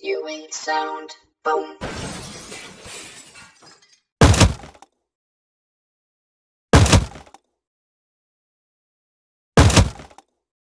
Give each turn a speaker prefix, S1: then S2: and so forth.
S1: viewing sound.